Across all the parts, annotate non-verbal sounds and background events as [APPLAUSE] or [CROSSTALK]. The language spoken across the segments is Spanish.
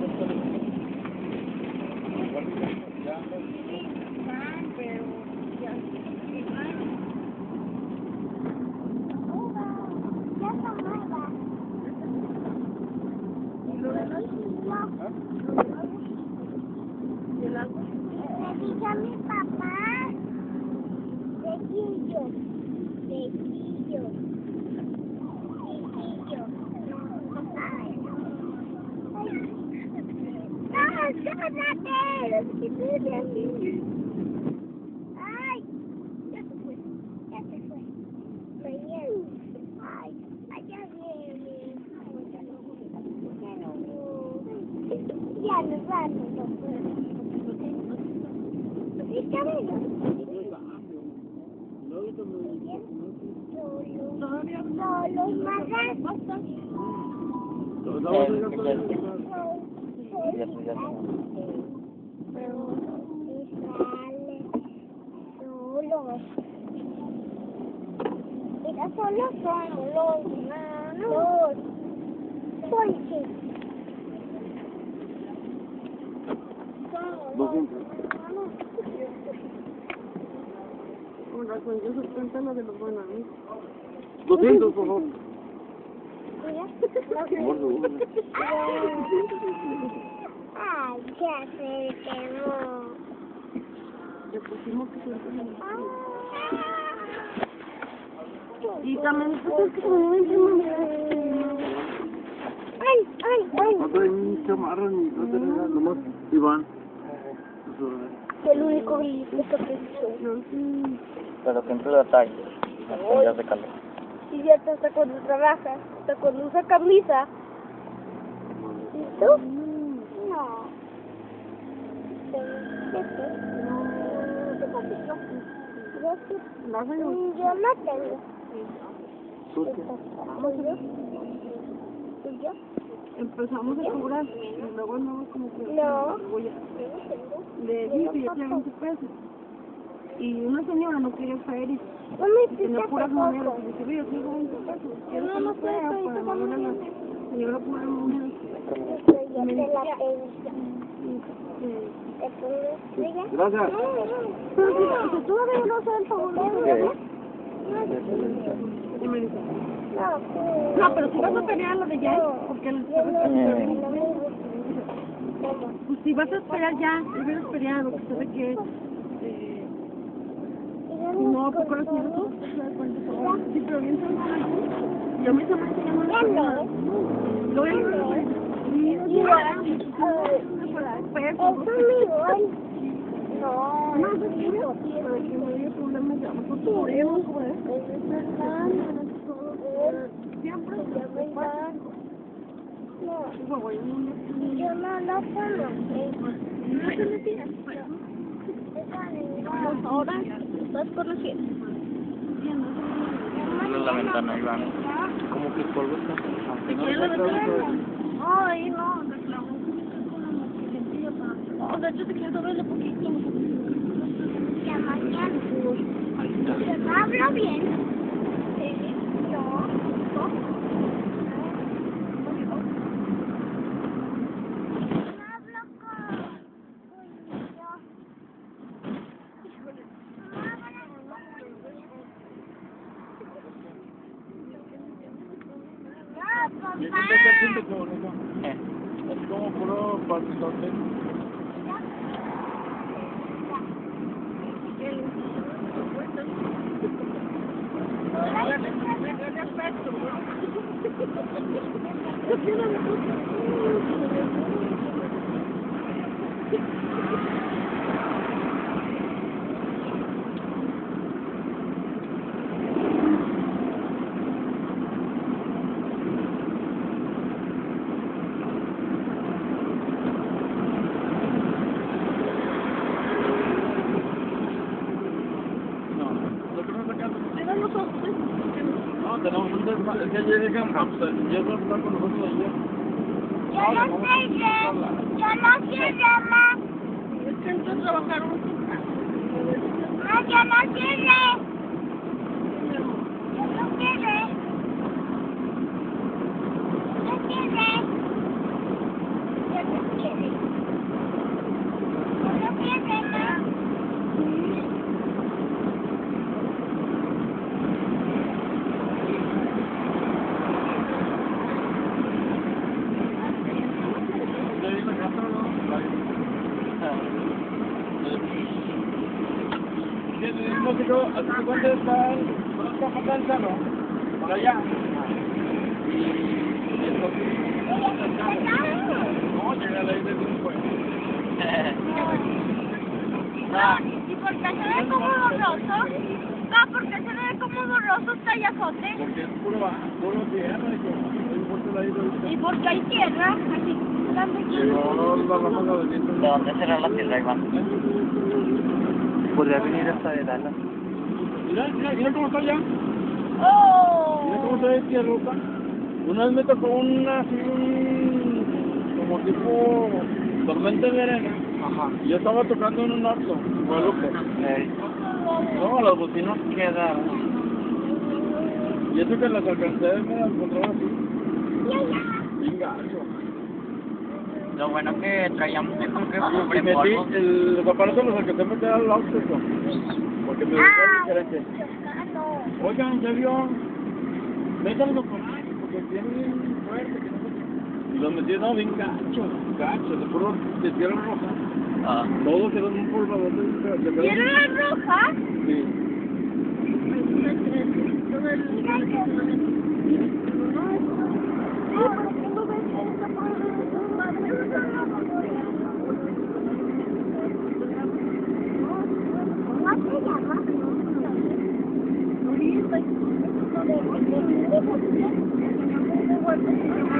Gracias. Manos. Con razón, yo soy la de los buenos amigos. 200, por favor. Ay, ya se quemó. Le pusimos que se. Y también, pues, que no Ay, ay, ay. No trae ni chamarra ni no nada, nomás Iván. El único que pensó. Pero entre la talla. Ya se calor. Y ya está hasta cuando trabaja, hasta cuando usa camisa. ¿Y tú? No. Mm, Yo no tengo. ¿Tú? ¿Estamos yo? ¿Y? Empezamos a cobrar y luego no como que No. le dije yo tenía 20 pesos y una señora no quería feria No me y tenía puras monedas tampoco. y dije "Ve, yo tengo 20 pesos quiero No, que no sea para la señora puras monedas Yo ya te la pedí. ¿Te pones tuya? Gracias. pero todavía no. Y me No, no pero si vas a pelear lo de ya porque el Eh. pues si vas a esperar ya hubieras esperado que sabe que eh, Y no da cuenta todo. sí pero bien y yo me Ya pagaba. no. Lo voy a Igual. Ay, Pero Es un igual. No, no, no. No, no la ventana, Iván. ¿Cómo que polvo está? Ay, no, de hecho te poquito. Mañana. Yo no hablo bien. No. Con yo. No hablo. Papá. Eh. Es como puro pastote. No, lo que no sacamos. No, tenemos un desma- es que ya llegan, vamos a- ya no están con nosotros ayer. Yo no sé, yo no sé llamar. Es que entró a trabajar un No, yo no quiero. Yo no quiero. No quiero. Yo no está el, está no, llega la isla de un pueblo. ¿Y por qué se ve como borroso? Ah, ¿por qué se ve como borroso este yazote? Porque es puro, ba- puro tierra, y como hay muerto la isla ahorita. ¿Y por qué hay tierra? Así, grande. Llegó la ráfaga de viento. ¿De dónde será la tierra, Iván? Podría venir hasta de Dallas. Mira, mira, mira cómo está allá. Mira ¡Oh! cómo se ve tierra. Una vez me tocó una, así un, como tipo tormenta de arena. Ajá. Y yo estaba tocando en un orto, Guadalupe. Ey. No, las bocinas quedaron. Y eso que las alcancé, me las encontraba así. Bien gacho. Lo bueno que traíamos yo creo que Y cubre metí, polvo. el, los aparatos los alcancé a meter al óptico. Porque me gustó diferente. Oigan, ¿ya vio? Métanlo con ahí, porque tiene bien fuerte. que no. Y los metí, no, bien gachos, gachos, de puro de tierra roja. Ah. Todos eran un polvador de de- ¿Tierra roja? Sí. Ya, Thank you.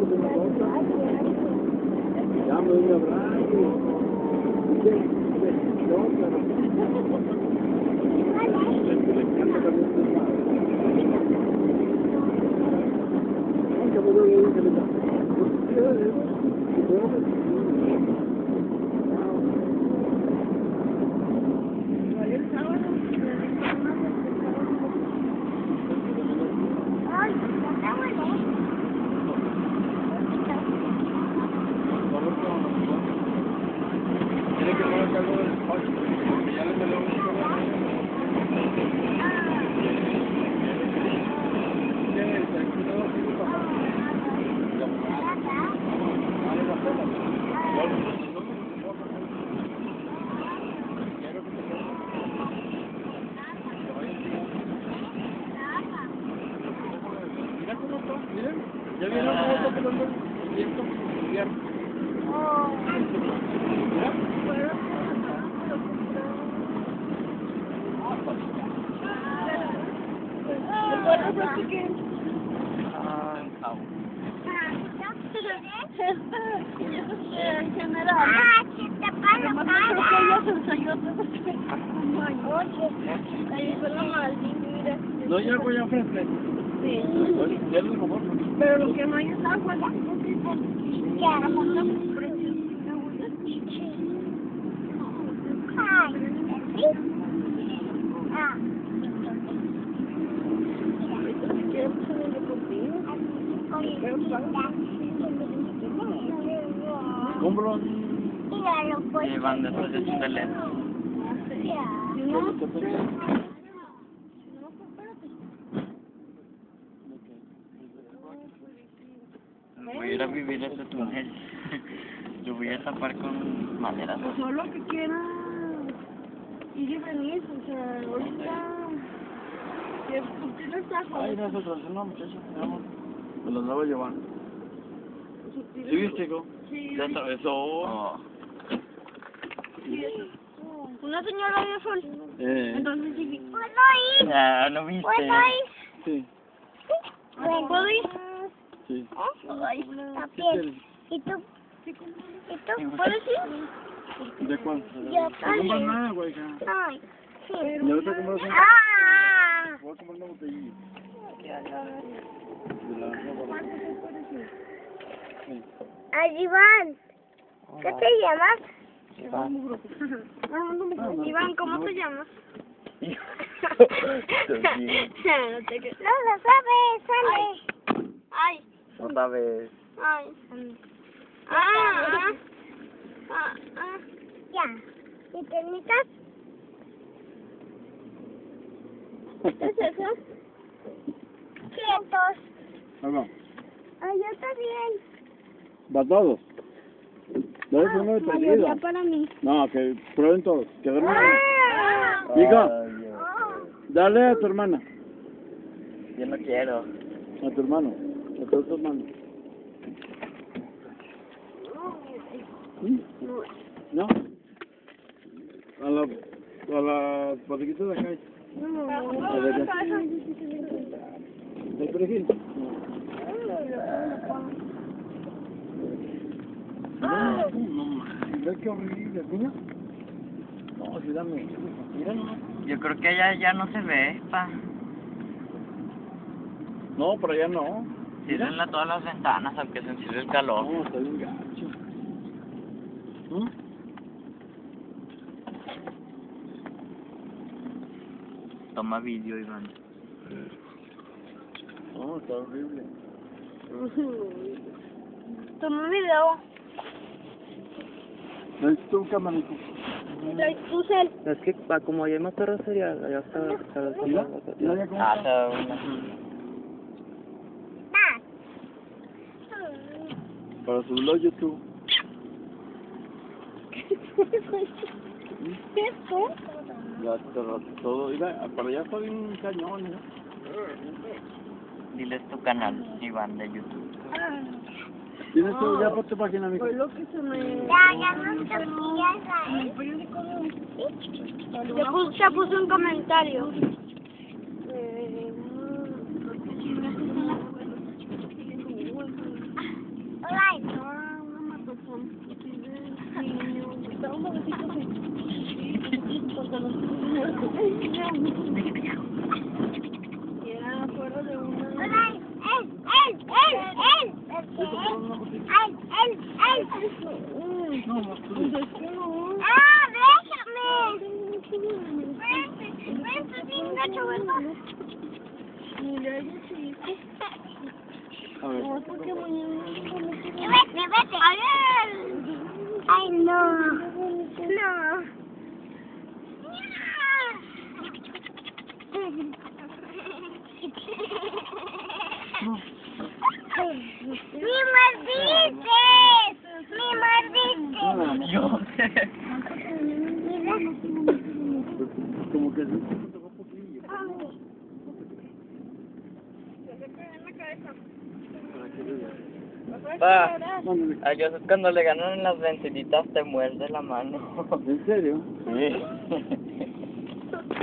No los domingos de nosotros. Ya me doy un abrazo. ¿Qué? ¿Qué? No, pero... Le encanta también su padre. Ay, que me duele bien, que le da. ¿Qué es eso? ¿Qué es eso? Tiene que poner cargo del despacho, porque ya le salió un Mira cómo está, miren, ya viene una moto pelando el viento, el invierno. Mira. Ay, au. En general. Además, no creo que ella se ensayó todo este Ahí fue la maldita, mira. No, ya voy a frente. Sí. Ya lo. Pero lo que no hay es agua. Y van después de su teléfono. Voy a ir a vivir ese túnel. [LAUGHS] Yo voy a tapar con maderas. Pues solo que quiera ir y venir, o sea, ahorita que tú tienes Ay, agua. no, eso es una muchacha. mi amor. Me lo andaba llevando. ¿Sí viste, hijo? Sí, Ya atravesó. Oh. sí. Una señora de azul. Eh, Entonces sí. ¿Puedo ir? Ah, ¿no viste? ¿Puedo ir? sí, ¿Puedo ir? sí. ¿Puedo ir? ¿Qué quieres? ¿Y tú? ¿Y tú? ¿Puedes ir? ¿De cuál? Yo ¿Te compras también. agua, hija? Ay, sí. ¿Ya ahorita agua? ¡Ah! Voy a comprar una botellilla. De la agua. Sí. Ay, Iván. ¿Qué te llamas? [LAUGHS] Ah, Iván, ¿cómo te llamas? [LAUGHS] [LAUGHS] No te creo. No lo sabes, sale. Ay, No sabes. ay. Ah, ah, ah, ah. Ya. ¿Y permitas? ¿Qué es eso? Quietos. Ahí va. Ay, yo también. ¿Va todos? Dale uno de pedido. para mí. No, que prueben todos. Que Ah. Dale a tu hermana. Yo no quiero. A tu hermano. A todos tus hermanos. ¿Mm? ¿No? A la, a la de acá. A ver, ya. ¿El perejil? No, no mames, ve qué horrible, mira. No, sí dame. Mira nomás. Yo creo que allá ya no se ve, pa. No, por allá no. Cierrenla todas las ventanas, aunque se encierre el calor. No, está bien gacho. ¿Mm? Toma vídeo, Iván. No, está horrible. [LAUGHS] Toma video. Necesito un camarito. Trae tu cel. Es que pa, como hay más terracería, allá está, está Mira, mira ya cómo Ah, está. está una. Para subirlo a YouTube. ¿Qué es esto? Ya te todo. Mira, para allá está bien cañón, ¿eh? Diles tu canal, Iván, de YouTube. ¿Tienes ya por tu página, amigo? Fue lo que se me... Ya, ya no. Ya puse, ya puse un comentario. Hola. Estaba un momentito Y era afuera de una... Hola. Él, él, él, él. Él, él, él. No, no, tú. Pues es que no. Ah, déjame. Vente, vente, sin gacho, ¿verdad? Mira, ella sí. A ver. Vete, vete. Ay, Ay, no. No. ¡Mi! [LAUGHS] ¡Mi mordiste! Yo. Mira. Como que sí, te tocó poquillo. Para que veas. Pa, a Joseph cuando le ganan las venciditas te muerde la mano. ¿En serio? Sí.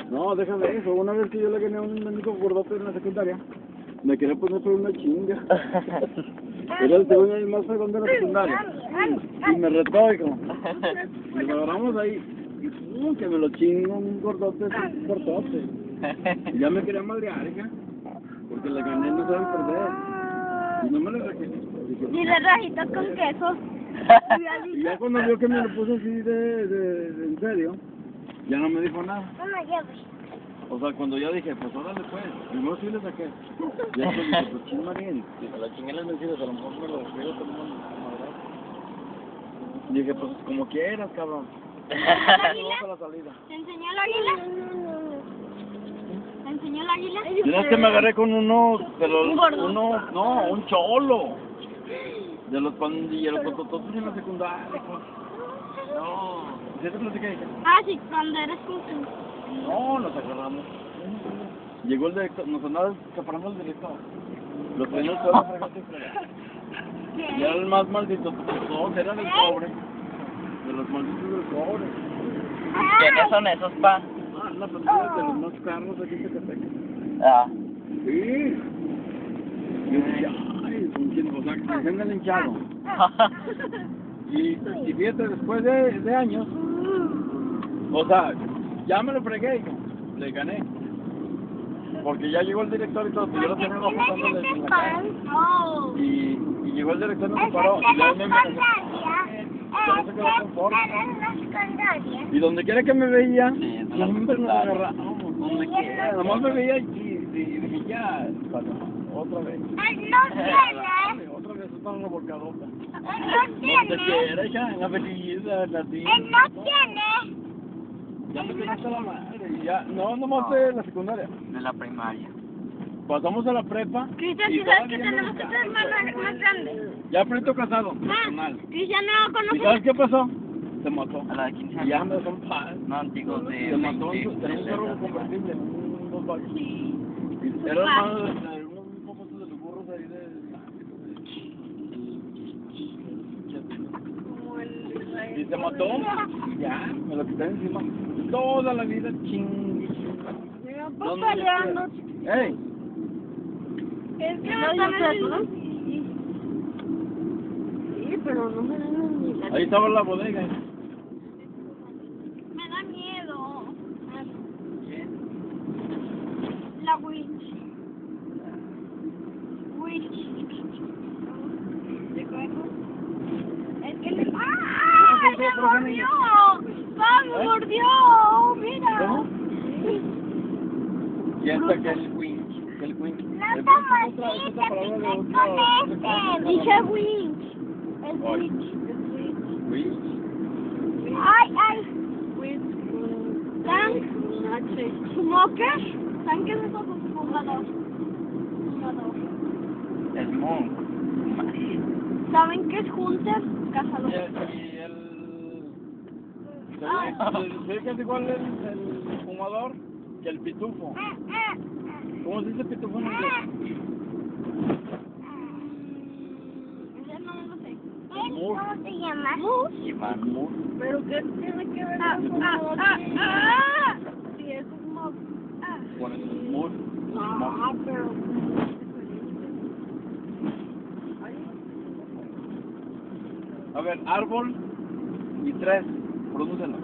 No, déjame eso. Una vez que yo le gané a un médico gordote en la secundaria, me quería poner por una chinga. [LAUGHS] Era el segundo año más fregón de la secundaria. Y me retó, hijo. Y lo agarramos ahí. Y que me lo chingo un gordote, un gordote. Y ya me quería madrear, hija. Porque le gané, no saben perder. Y no me lo. Dije, Y le rajitas con queso. [LAUGHS] Y ya cuando vio que me lo puse así de, de, de en serio, ya no me dijo nada. Una llave. O sea, cuando yo dije, pues órale pues, primero sí le saqué. Ya después dije, pues ching marín, si se la chingué las vencidas, a lo mejor me lo despego todo el mundo. Y dije, pues como quieras, cabrón. Vamos a la salida. ¿Te enseñó el águila? ¿Te enseñó el águila? Mira, es que me agarré con uno, de los, Un gordo. uno, no, un cholo. De los pandilleros, todos en la secundaria. No, ¿sí te platicé, hija? Ah, sí, cuando eres joven. No, nos agarramos. Llegó el director, nos andaba escapando el director. Lo traía el suelo fregante fregante. Y era el más maldito, porque todos eran el pobre. De los malditos del pobre. ¿Quiénes son esos, pa? Ah, la persona de los más carros aquí en Zacatecas. Ah. Sí. Yo decía, ay, ¿con quién? O sea, que se andan hinchado. [LAUGHS] Y, y fíjate, después de, de años, o sea, ya me lo fregué, hijo. Le gané. Porque ya llegó el director y todo, pues yo lo tenía en la cara. Y, y llegó el director y me paró. Y ya me amenazó. Y donde quiera que me veía, Sí, es una siempre nos secundaria. agarrábamos. Donde quiera. Nomás me veía y, y, y dije, ya, otra vez. Dale, [LAUGHS] Otra vez, está una volcadota. Donde quiera, ya, en la avenida, en la tienda. Ya me la madre. Ya, no, nomás de la secundaria. De la primaria. Pasamos a la prepa. Cristian, ¿sí sabes que tenemos otro hermano más grande? Ya frito casado, Ah, personal. Cristian no ¿Y conoce. sabes qué pasó? Se mató. A la de 15 Y ya años. me paz. No, antiguos de Se mató, 20, tenía un carro 60, convertible, un Volkswagen. Y Era hermano de de unos muy famosos de los burros ahí de... Y se mató, ya, me lo quité encima. Toda la vida ching. Peleando. ¡Ey! Es que no pero no me dan ni la... Ahí estaba la bodega. Me da miedo. La witch. Witch. Es que le... ¡Ah! ¡Me mordió! ¡Ah, me ¿Eh? mordió! ¡Mira! ¿Cómo? Y esta que el winch, que el winch. No El winch es es palabra de otra... Dije witch. Es Ay. witch. Winch. ¡Ay, ay! Pues, con... Tank. con. ¿Smoker? ¿Tanque de esos fumador? Fumador. Es Monk. ¿Saben qué es Hunter? Cazador. Y el... el- ¿Se ve que es igual el, el fumador que el pitufo? ¿Cómo se dice pitufo en inglés? ¿Cómo llamas? Iván. Moose. ¿Pero qué tiene que ver con si- si es como... Ah. Bueno, es Moose. Ah, pero... A ver, árbol y tres. Prodúcelo.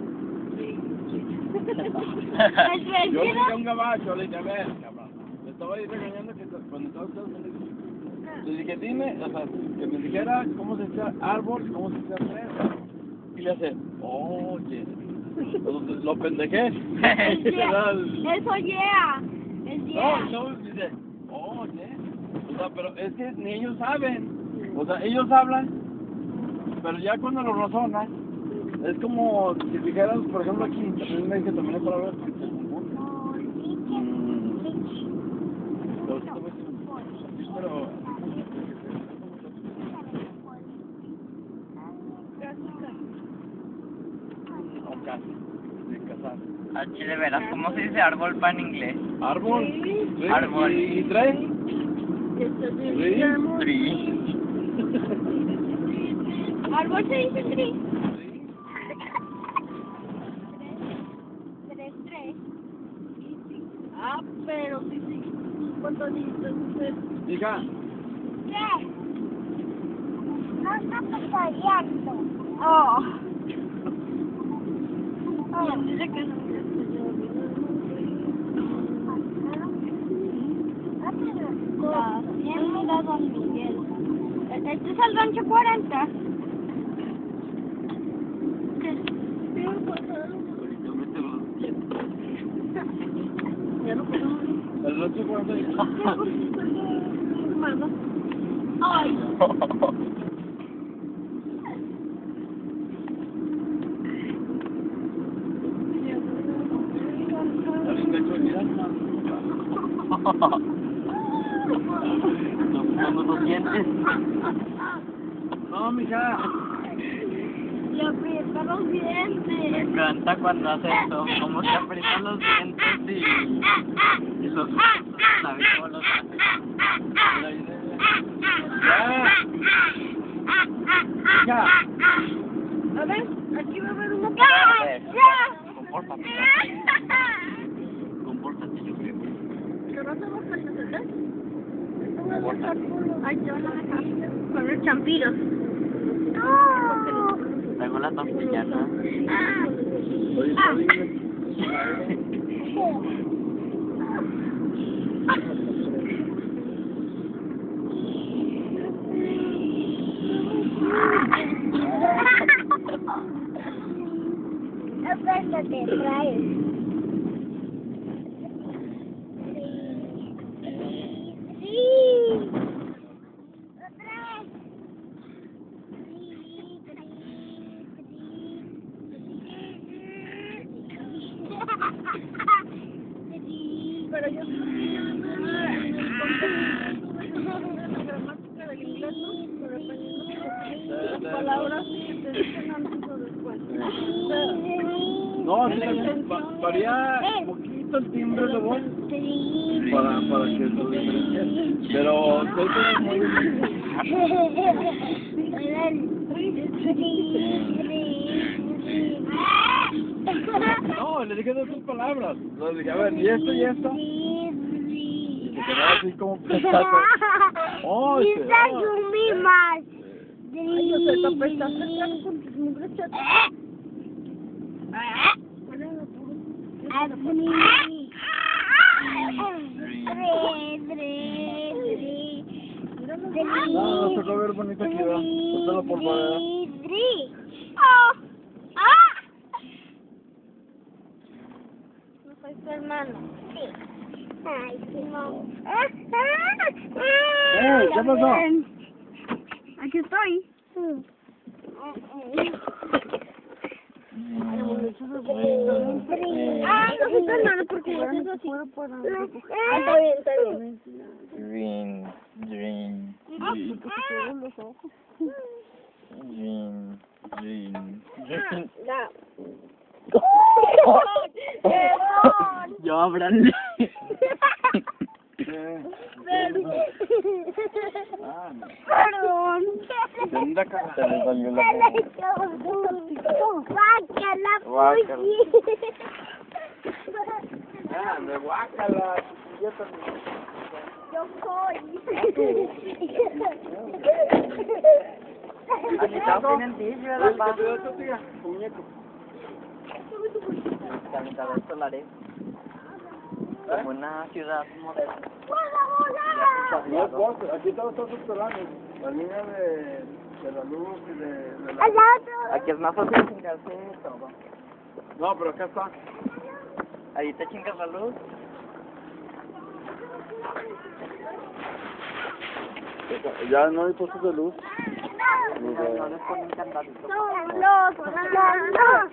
Yo vecino. un gabacho, le dije, a ver, cabrón. Le estaba ahí regañando que cuando estaba Unidos. Le dije, dime, o sea, que me dijera cómo se dice árbol y cómo se dice tres. Y le hace, oye. Lo, lo pendejé. [LAUGHS] Eso yeah. Es yeah. No, no, dice, oye. O sea, pero es que ni ellos saben. O sea, ellos hablan, pero ya cuando lo razonan, es como si dijeras, por ejemplo, aquí, también me dice también hay palabras que se confunden. Pero o casi, de casar. A Chile, verás cómo se dice árbol pa en inglés. Árbol. sí, Árbol. ¿Y, y Sí. llamo- Tree. Árbol se dice tri. ¿Cuántos dices usted? Hija, ¿Qué? No está peleando. Oh. Oh. Dice que no. La Hacienda Don Miguel. Este es el rancho 40. Ya no podemos ir. El otro cuando Hermano. Ay. Alguien de hecho, mira, Cuando los dientes. No, mija. Le aprieta los Me dientes. encanta cuando hace eso. Como se aprietan los dientes y, y los ¿sabes cómo los hace? La idea. Ya. A ver, aquí va a haber una... ¡Ya! ¡Ya! compórtate. Compórtate, yo creo. ¿Qué vas a. Ay, te van a dejar con los champiros. Tengo la tortilla, ¿no? Oye, está libre. Apártate, traes. Sí. Otra vez. Pero yo la gramática del inglés, ¿no? Pero dependiendo de las palabras que te dicen antes o después. No, sí, va- varía un poquito el timbre de voz para, para que lo diferencies. Pero estoy muy bien. No, le dije dos palabras. Dije, a ver, y esto y esto. Y se quedó así como pensando. [LAUGHS] Oh, Quizás oh. mimas. Ay, te apestaste el trago con tus mugres. No, no se a ver bonito aquí, ¿verdad? Solo por favor. No soy tu hermano. Ay, Simón. ¡Eh! ¿Qué pasó? Aquí estoy. Ah, no soy tu hermano porque yo soy así. Ah, está bien, está bien. Green, green, green, green, green, green. Ya. Yo ábranle. Ah, no. Perdón. Tendrá que- Se le salió la Guácala, la. Calentador solares. Como una ciudad moderna. No aquí todos están subterráneos. La línea de, de la luz y de, de la... Aquí es más fácil chingarse todo. No, pero acá está. Ahí te chingas la luz. Ya no hay postes de luz. No les ponen candadito. No, no, no, no.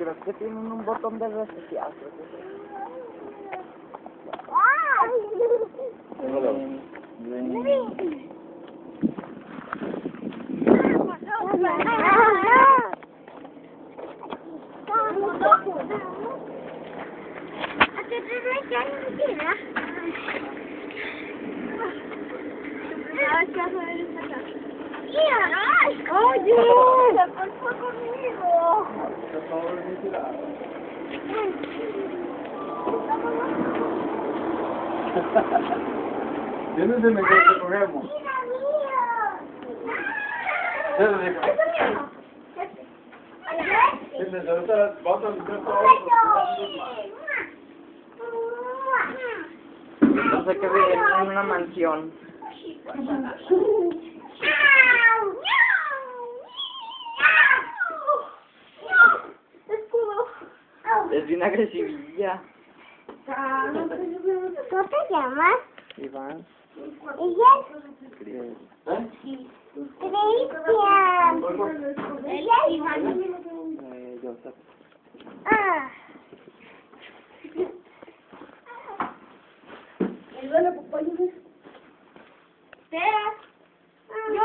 Creo que tienen un botón de resetear. Oye, ¿por qué conmigo? ¿Tienes el que recogemos? Mira, mío. Tienes, ahorita vamos a limpiar todo. No sé qué viven en una mansión. Es bien agresivilla. ¿Cómo te llamas? Iván. Ella es Cristian. Ella Iván. Eh. Ah. El duelo, papá, yo sé. Espera. Yo.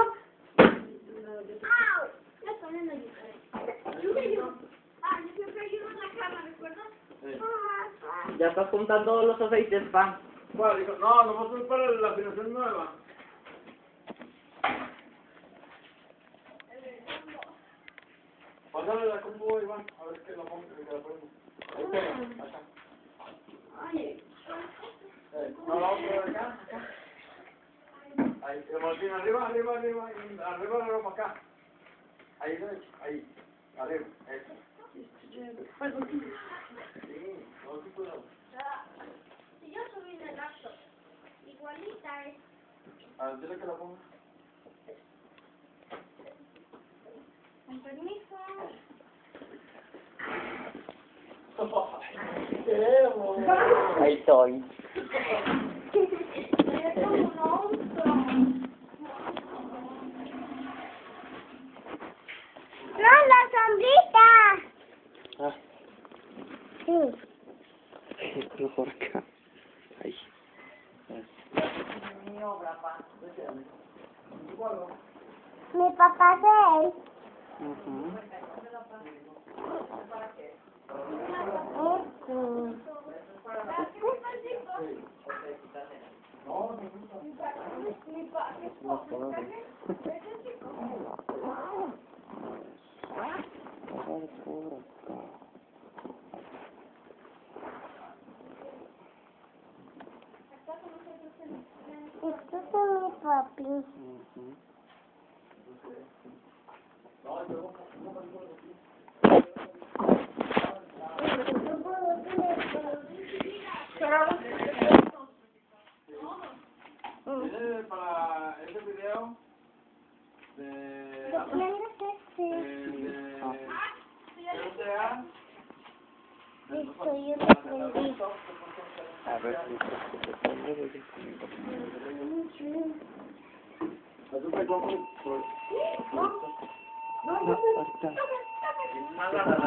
Au. Ya ponen a ayudar. Ah, yo siempre ayudo en la cama, ¿recuerdas? Ya estás juntando todos los aceites, pa. ¿Cuál? Dijo, no, nomás es para la afinación nueva. Pásale la combo, Iván, a ver qué la pongo, que la ponemos. Eh, No, vamos por acá. Ahí, Martín, arriba, arriba, arriba, arriba, arriba, acá. Ahí, ahí, arriba, eso. Sí, no, sí, cuidado. Si yo subí de laptop, igualita es. A ver, dile que la ponga. Con permiso. Ahí estoy. Eres como un monstruo. ¡No, la sombrita! Ah, Mejor acá. Ahí. Mi papá es él. Ujú. No puedo ver. Ahora por acá. Esto es mi papi. Ujú. Viene para este video de... ¿Quién es este? de... CSA. Listo, yo lo aprendí. A ver si se se prende desde Azúcar con... No, ahorita.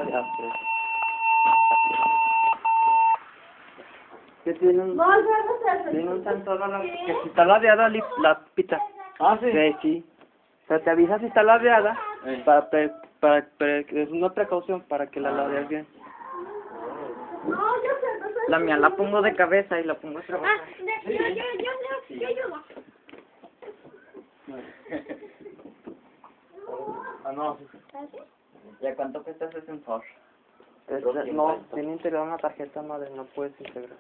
Ya, pues. Que tiene un, tiene un sensor a la, que si está ladeada la pita. Ah, sí. Sí, sí. O sea, te avisa si está ladeada Eh. para, pre- para, pre- que es una precaución para que la ladees bien. La mía la pongo de cabeza y la pongo a Ah, yo, yo, yo, yo, ayudo. [LAUGHS] Ah, no. ¿Ya cuánto cuesta ese sensor? No, tiene integrada una tarjeta madre, no puedes integrar.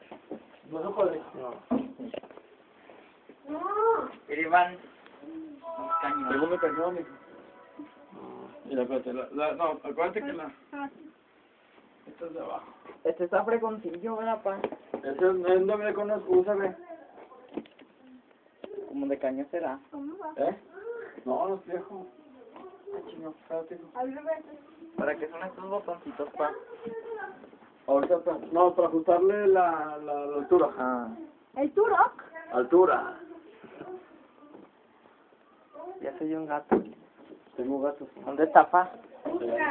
No. No. No. Iván. Segundo cañón. Mira, espérate, la, la, no, acuérdate que la... Esta es de abajo. Este está fregoncillo, ¿verdad, pa? Ese es, es no me con USB. Como de caño será. ¿Cómo va? ¿Eh? No, es viejo. Ah, chino. Espérate. ¿Para qué son estos botoncitos, pa? Ahorita, para, no, para ajustarle la, la, la altura. Ah, ¿El Turok? Altura. Ya soy un gato. Tengo gatos. ¿Dónde está, pa?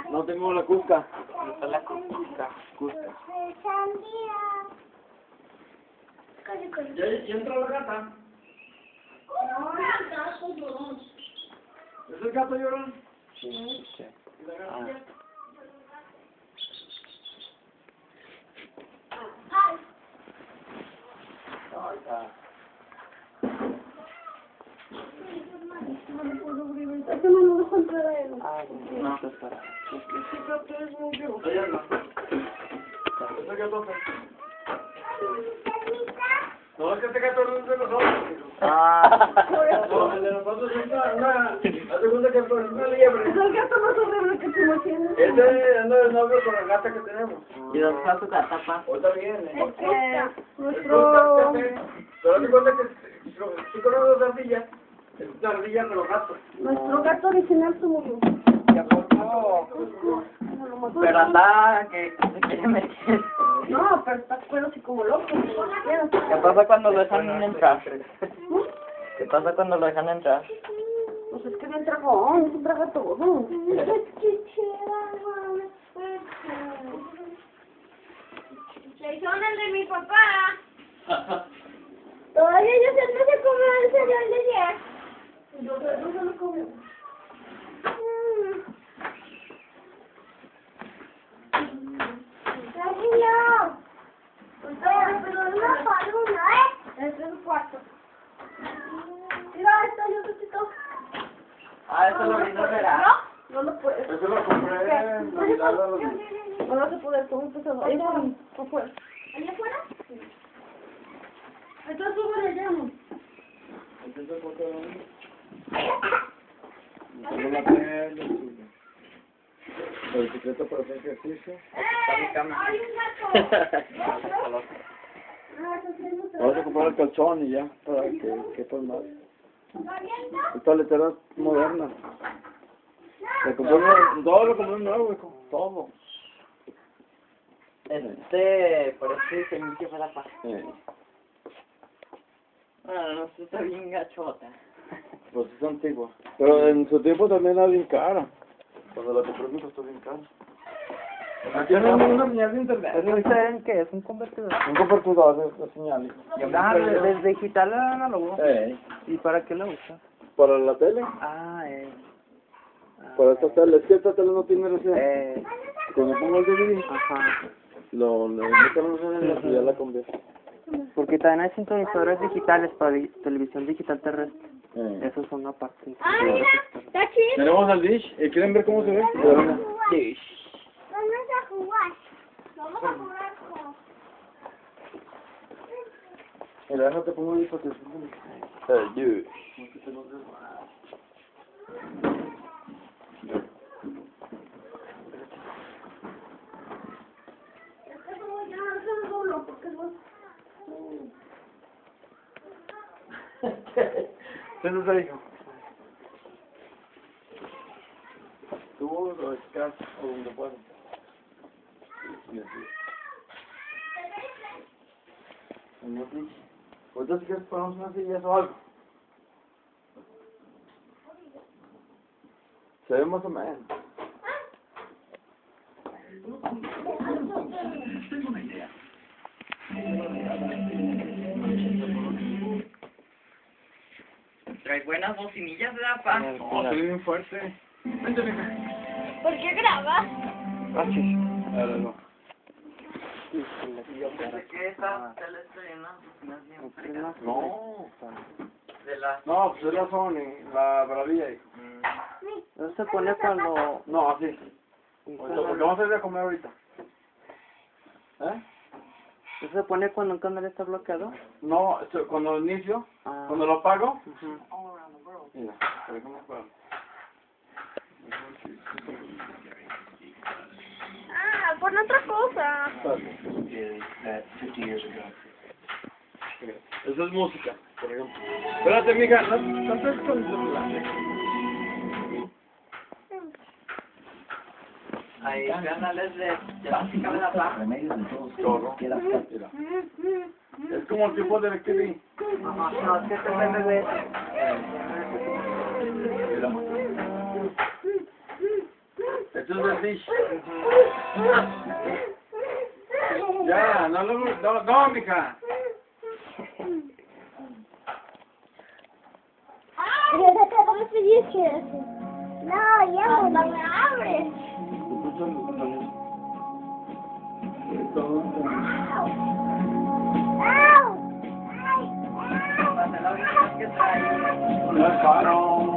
No tengo la cusca. ¿Dónde está la? Cusca. ¿Ya, ya entró la gata? No, el gato llorón. ¿Es el gato llorón? Sí. ¿Y la gata? Ah. Ay, Este me lo él. Ah, no, No, que este gato no es de nosotros. Ah. No, el es que el anda de novio con la gata que tenemos. ¿Y dónde. Es que Nuestro... Pero de cuenta que si conoces es una ardilla pero gato. Nuestro gato original se murió. ¿Qué poco? No lo mató. Pero anda, que que se quiere meter. No, pero está pero así como loco. ¿Qué pasa cuando lo dejan entrar? ¿Qué pasa cuando lo dejan entrar? Pues es que no entra con, no traga todo. Se son el de mi papá. Todavía yo sé no se come el cereal de ayer. Yo no se lo. Pero, ¿eh? Es cuarto. Mira, esto yo te quito. Ah, eso lo vino será. No, no lo puedes. Eso lo compré en Navidad No vas a poder, ¿cómo empezó? Ahí afuera. Entonces súbele ya, Tengo la tele, el secreto para hacer ejercicio. Ah, eso no se Vamos a comprar el colchón y ya, para que quepa más. ¿Va bien, Esta letra es moderna. Le compré todo lo compré nuevo. Todo. Este, parece que mi que fuera pa. Eh, Ah, no, está bien gachota. Pues es antigua. Pero en su tiempo también era bien cara. Cuando la compré me costó bien cara. Aquí no hay ninguna señal de internet. ¿Saben qué es? Un convertidor. Un convertidor de, de señales. Ah, desde digital a análogo. Eh, ¿Y para qué lo usa? para la tele. Ah, eh. Para esta tele. Es que esta tele no tiene recién. Eh, Cuando pongo el DVD, ajá. lo, le meto en la y ya la convierto. Porque también hay sintonizadores digitales para di- televisión digital terrestre. Eh. Esos son aparte. Ah, mira, está chido. Tenemos al dish. ¿Y quieren ver cómo se ve? Vamos a jugar. Vamos a jugar con... Mira, déjate pongo ahí para que se El dish. Es [LAUGHS] no... Siéntate, hijo. Tú lo estás o donde puedas. Ahorita si quieres ponemos una silla o algo. Se ve más o menos. Trae buenas bocinillas, ¿verdad, pa? No, estoy bien fuerte. Vente. ¿Por qué grabas? Ahora no. Tele tenía unas bocinas bien fregas. No. De. No, pues es la Sony, la Bravilla, hijo. Eso se pone cuando... No, así. Porque vamos a ir a comer ahorita. ¿Eh? Eso se pone cuando un canal está bloqueado. No, cuando lo inicio, Ah. cuando lo apago, Ujú. Mira, acuerdo. Ah, pon otra cosa. Eso es música, por ejemplo. Espérate, mija, no, no estés con el celular. Hay canales de... Mira. Es como el tipo de TV. Ajá, no, es que este PMB... Mira. Esto es el dish. Ya, no lo... No, no, mija. ¿Cómo se dice eso? No, ya, no me abres. ¡Au! ¡Ay! Para la única que trae... Ya paro. Deberían que poner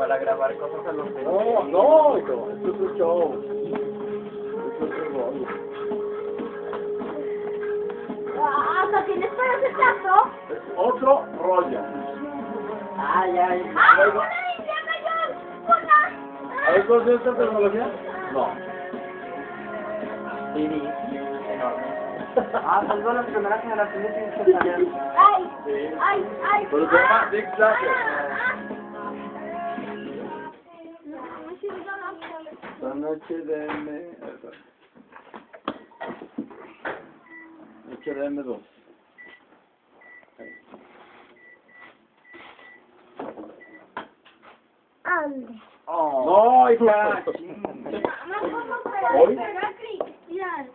Para grabar cosas a los No, no, hijo. Esto es un show. Esto es un rollo. Ah, ¿no tienes para ese plato? Es otro rollo. Ah, ya, ya. ¡Ah, una! ¡Una! ¿Sabes cuál es esta tecnología? No. Sí, enorme. Ah, son de las primeras generaciones que salían. ¡Ay! ¡Ay! ¡Ay! Pero se llama ¡Ah! No. Son HDM. HDM2. Ande. No, hija. No, ¿cómo ¿Hoy? pegar Cristian?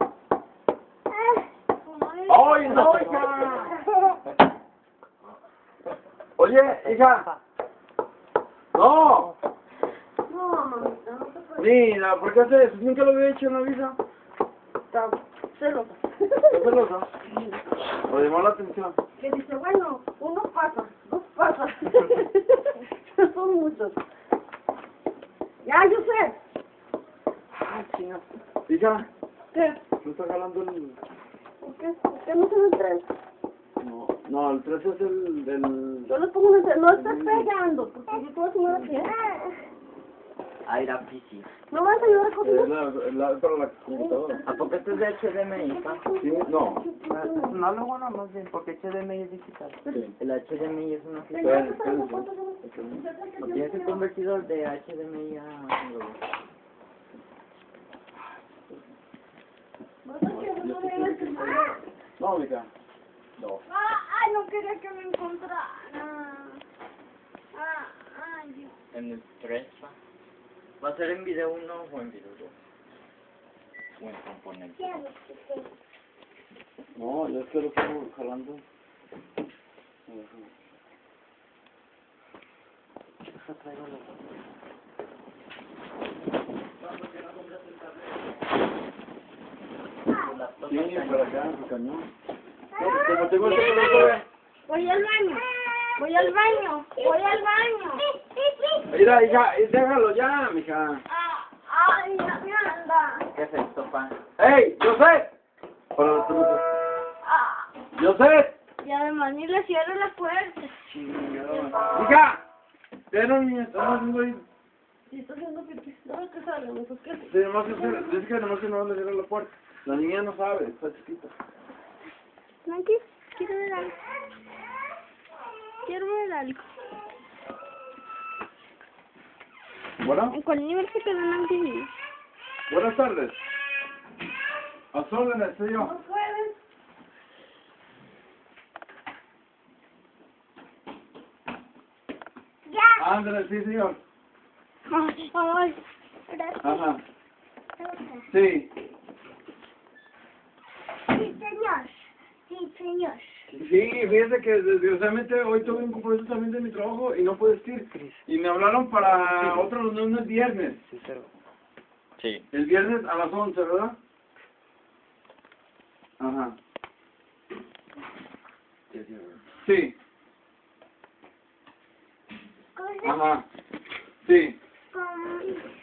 ¡Ay, no, hija! Oye, hija. No. Mira, ¿por qué haces eso? Nunca lo había hecho en la vida. Está celosa. ¿Qué celosa? O llamó la atención. Que dice, bueno, uno pasa, dos pasa. [LAUGHS] Son muchos. Ya, yo sé. Ah, chinga. Hija, ¿Qué? ¿no está jalando el...? ¿Por qué? ¿Por qué no se lo tres? No, no, el 13 es el del... Yo le pongo en el No estás pegando, porque yo te voy a sumar aquí. Ay, la pisi. ¿No vas a ayudar a Es cocinar? la, la, para la computadora. ¿A poco esto es de HDMI, pa? Sí, no. No lo bueno, más bien, porque HDMI es digital. Sí. El HDMI es una Esperen, flecha. esperen. O tienes el convertidor de HDMI a... No, hija. No. Ah, Ay, no quería que me encontrara. Ah, ay, Dios. En el 3, pa. ¿Va a ser en video 1 o en video 2? O en componente. No, yo es que lo estoy jalando. Sí, para acá, su cañón. No, como tengo teléfono, Voy al baño. Voy al baño. Voy al baño. Mira, hija, déjalo ya, mija. Ah, ay, ya anda. ¿Qué es esto, pa? ¡Ey, José! Ah, ¡José! y además ni le cierro la puerta. ¡Hija! Ven, niña, estamos haciendo ahí. Si está haciendo pipí, no que pues. Sí, nomás que hacer- dice que nomás que no le cierra la puerta. La niña no sabe, está chiquita. Nancy, quiero ver algo. Quiero ver algo. Bueno, ¿En cuál nivel se quedó Nancy? buenas tardes. A sus órdenes, puedes. Ya. Ándale, sí, señor. Ay, ay. Gracias. Ajá. Sí. Sí, señor. Sí, señor. Sí, fíjese que desgraciadamente hoy tuve un compromiso también de mi trabajo y no pude ir. Y me hablaron para otra reunión el viernes. Sí. Sí. El viernes a las 11, ¿verdad? Ajá. Sí. Ajá. Sí. con...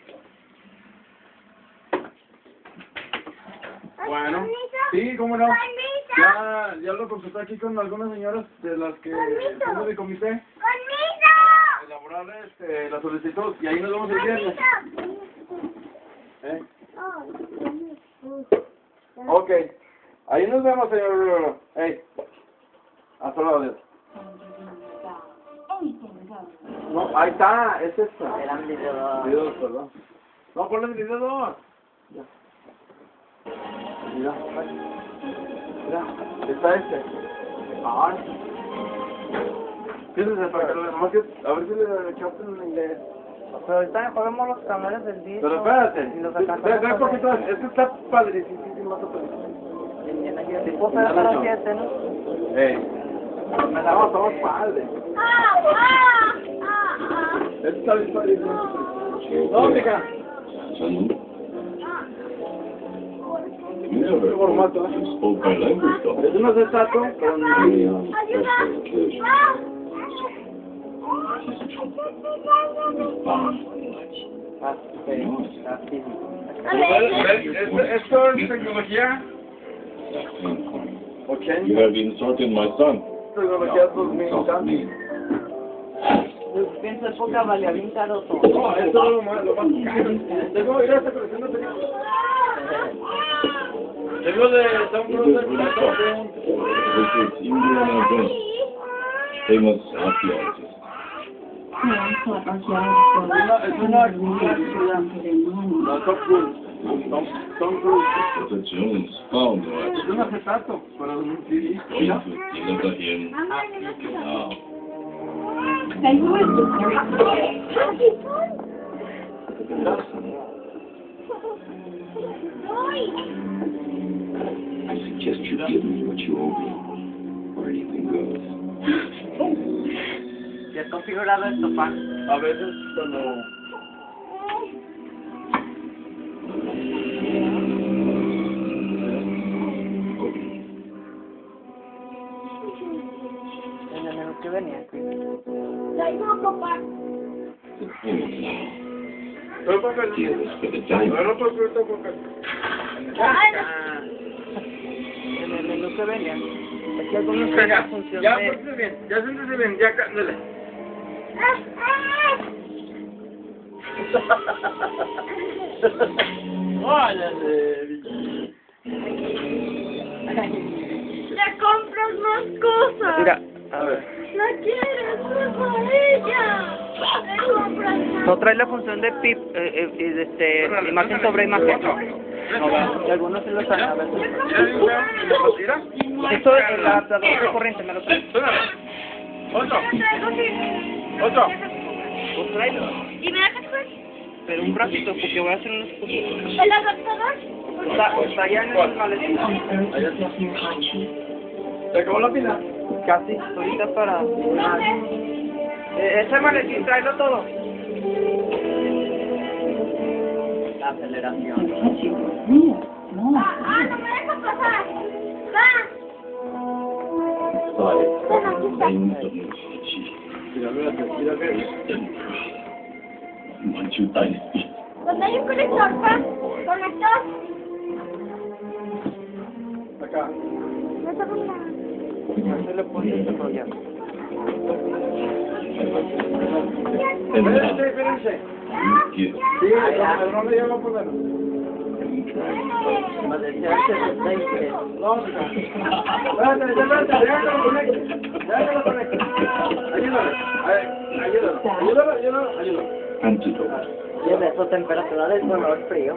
Bueno. ¿Permiso? Sí, cómo no. Permiso. Ya, ya lo consulté aquí con algunas señoras de las que comité. Permiso. Elaborar este, la solicitud y ahí nos vemos el viernes. ¿Eh? Ok. Ahí nos vemos, señor. Hey. Hasta luego, adiós. No, ahí está, es esta. Eran video... Video dos, perdón. No, ponle el video. Ya. Mira. Mira, está este. Ay. ¿Qué es ese? Para que lo demás que- A ver si le captan en inglés. Pero ahorita mejor vemos los canales del disco. Pero espérate. Y los poquito, ver. es que está. Tipo 007, ¿no? Eh. No, padres. Ah, ah, ah, ah. Este está bien padrísimo. No, mija. Never spoke my language though. Es un acetato, ver. Esto, es tecnología You 80, have insulted my son. tecnología Insult 2000. me. Pues en su época valía bien caro todo. No, esto es lo más, lo más caro. Tengo, ir a esta colección de películas. Tengo de is famous archaeologist. Just you give me what you owe me, or anything goes. ¿Ya has configurado esto, pa? A veces cuando... En el menú que venía. Traigo papá. The payment now. Pero para que... Tears for the diamond. Bueno, esto porque... En el menú que venía. Aquí algunos tienen la función Ya, de... bien, ya siéntese bien, ya cándale. Te [LAUGHS] compras más cosas. Mira, a ver. No quieres, no ella. Te compras más. No trae la función de pip, eh, eh, de este, imagen sobre imagen. Y algunos se lo traen, a ver. ¿Ya digo, ¿Me tira? Esto es el adaptador de corriente, me lo trae. Otro, otro. Pues. ¿Y me dejas pues? Pero un ratito, porque voy a hacer unos cosas. ¿El adaptador? Está, está allá en el maletín. Allá está. ¿Se acabó la pila? Casi, ahorita para... Eh, ese maletín, tráelo todo. La aceleración. Ah, no me dejas pasar. Va. Dynasty. ¿Dónde hay un conector, pa? Conector. Acá. No te pongas. No se le pone este rollo. And Espérense, espérense. Sí, Pedro le llama por menos. And drive Maletín 76. No, acá. Espérate, espérate, déjalo que lo conecte. Déjalo que lo conecte. Ayúdale. Ay, Ayúdalo. Ayúdalo, ayúdalo, ayúdalo. antidote. Lleve su temperatura del color frío.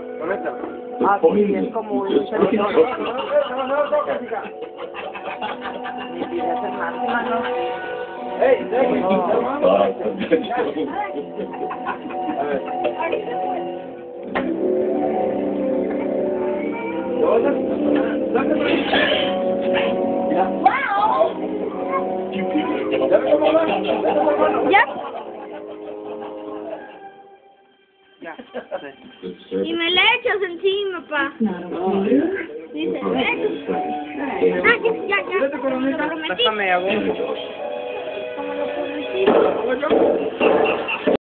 Ah, sí, es como un servidor. took No, no, no, no toques, hija. Mi vida es máxima, ¿no? Ey, déjame. Five Ya. Y me le echas encima, pa. Dice. Ah, ya, ya, ya. Vete, coronel. Te lo prometí. Déjame, hago. Como lo prometí. Oye.